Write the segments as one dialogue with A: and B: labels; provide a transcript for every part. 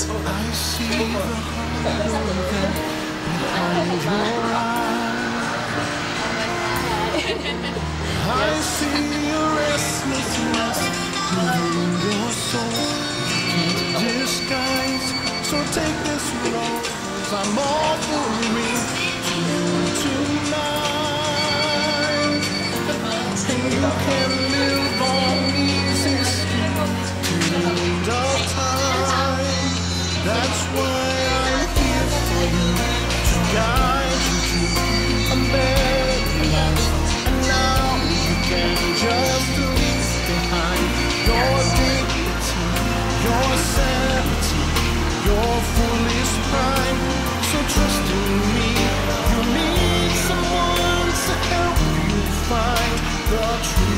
A: I
B: see the I see your restlessness within your soul. You disguise, so take this road. I'm you tonight. You can live on me. the truth.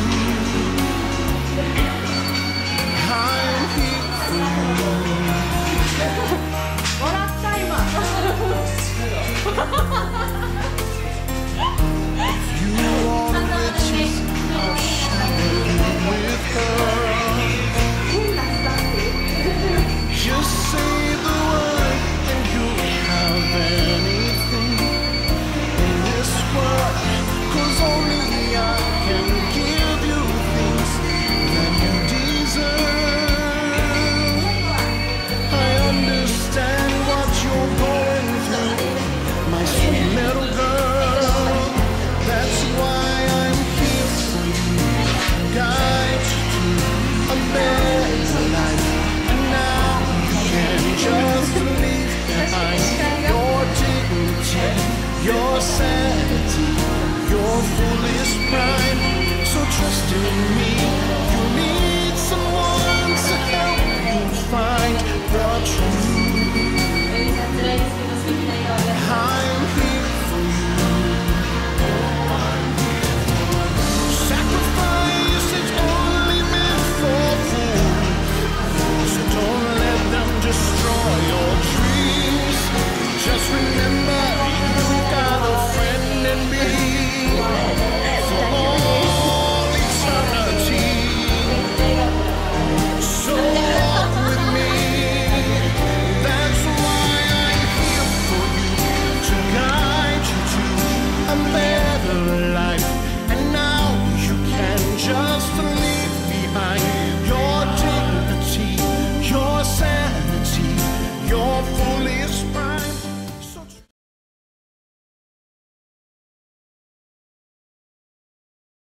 B: your sanity, your foolish pride.